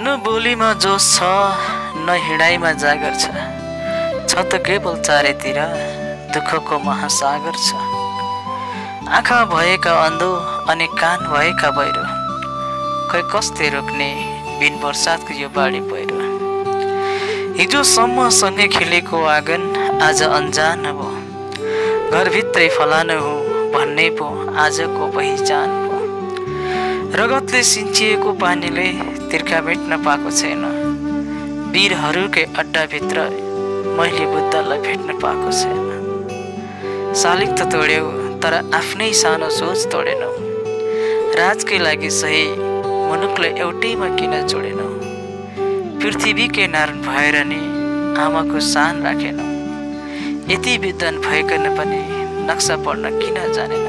न बोलीमा जोस छ न हिँडाइमा जागर छ। छ त केवल चारैतिर दुःखको महासागर छ। आँखा भएका अन्धो अनि कान भएका बहिरो खै कस्तै रोक्ने बिन बर्सातको यो बाढी पहिरो हिजोसम्म सँगै खेलेको आँगन आज अन्जान अब घरभित्रै फलानु हो भन्ने पो आजको पहिचान हो। रगतले सिन्चिएको पानीले तिर्खा मेट्न पाएको छैन। वीरहरूकै अड्डाभित्र मैले बुद्धलाई भेट्न पाएको छैन। शालिक त तोड्यौ तर आफ्नै सानो सोच तोडेनौ। राजकै लागि सही मुलुकलाई एउटैमा किन जोडेनौ? पृथ्वीकै नारायण भएर नि आमाको सान राखेनौ। यति विद्वान भइकन पनि नक्सा पढ्न किन जानेन?